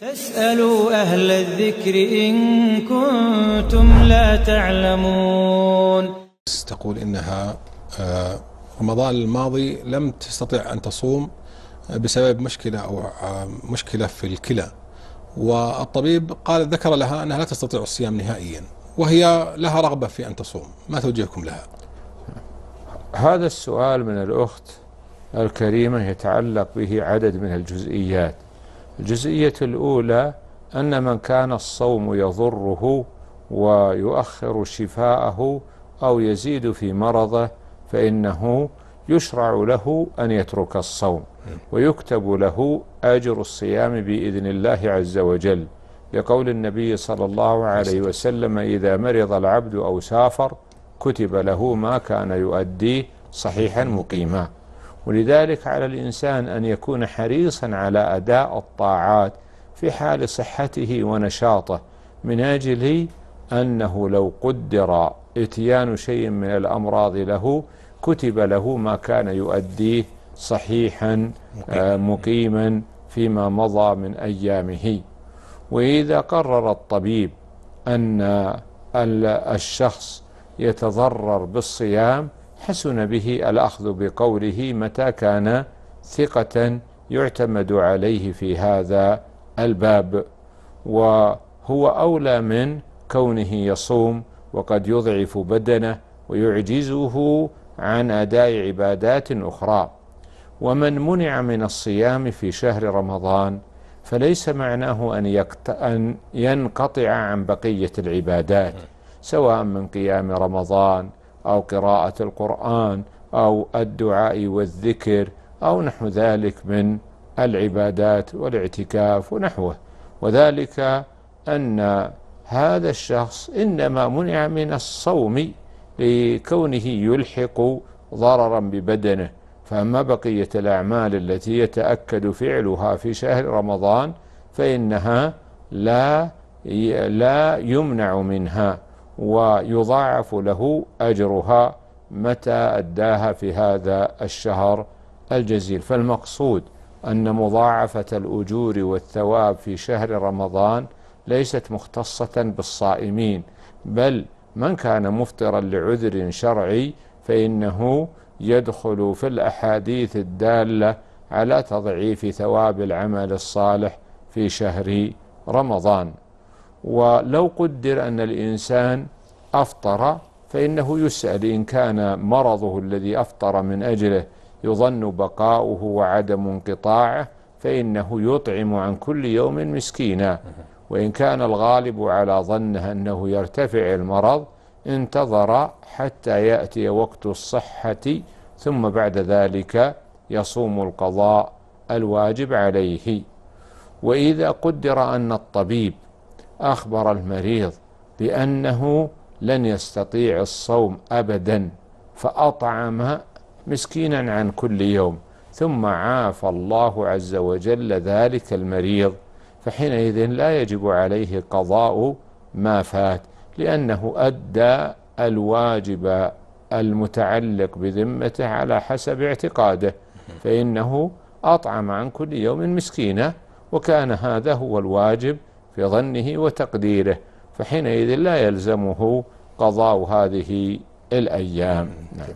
فاسألوا أهل الذكر إن كنتم لا تعلمون. تقول إنها آه، رمضان الماضي لم تستطع أن تصوم بسبب مشكلة أو آه، مشكلة في الكلى. والطبيب قال ذكر لها أنها لا تستطيع الصيام نهائيا وهي لها رغبة في أن تصوم. ما توجيهكم لها؟ هذا السؤال من الأخت الكريمة يتعلق به عدد من الجزئيات. الجزئية الأولى أن من كان الصوم يضره ويؤخر شفاءه أو يزيد في مرضه فإنه يشرع له أن يترك الصوم ويكتب له أجر الصيام بإذن الله عز وجل لقول النبي صلى الله عليه وسلم إذا مرض العبد أو سافر كتب له ما كان يؤديه صحيحا مقيما. ولذلك على الإنسان أن يكون حريصا على أداء الطاعات في حال صحته ونشاطه من أجل أنه لو قدر إتيان شيء من الأمراض له كتب له ما كان يؤديه صحيحا آه، مقيما فيما مضى من أيامه. وإذا قرر الطبيب أن الشخص يتضرر بالصيام حسن به الأخذ بقوله متى كان ثقة يعتمد عليه في هذا الباب. وهو أولى من كونه يصوم وقد يضعف بدنه ويعجزه عن أداء عبادات أخرى. ومن منع من الصيام في شهر رمضان فليس معناه أن, أن ينقطع عن بقية العبادات سواء من قيام رمضان أو قراءة القرآن أو الدعاء والذكر أو نحو ذلك من العبادات والاعتكاف ونحوه. وذلك أن هذا الشخص إنما منع من الصوم لكونه يلحق ضررا ببدنه. فأما بقية الأعمال التي يتأكد فعلها في شهر رمضان فإنها لا لا يمنع منها. ويضاعف له أجرها متى أداها في هذا الشهر الجزيل. فالمقصود أن مضاعفة الأجور والثواب في شهر رمضان ليست مختصة بالصائمين بل من كان مفطرا لعذر شرعي فإنه يدخل في الأحاديث الدالة على تضعيف ثواب العمل الصالح في شهر رمضان. ولو قدر أن الإنسان أفطر فإنه يسأل إن كان مرضه الذي أفطر من أجله يظن بقاؤه وعدم انقطاعه فإنه يطعم عن كل يوم مسكينا. وإن كان الغالب على ظنه أنه يرتفع المرض انتظر حتى يأتي وقت الصحة ثم بعد ذلك يصوم القضاء الواجب عليه. وإذا قدر أن الطبيب أخبر المريض بأنه لن يستطيع الصوم أبدا فأطعم مسكينا عن كل يوم ثم عافى الله عز وجل ذلك المريض فحينئذ لا يجب عليه قضاء ما فات لأنه أدى الواجب المتعلق بذمته على حسب اعتقاده فإنه أطعم عن كل يوم مسكينة وكان هذا هو الواجب في ظنه وتقديره فحينئذ لا يلزمه قضاء هذه الأيام. نعم.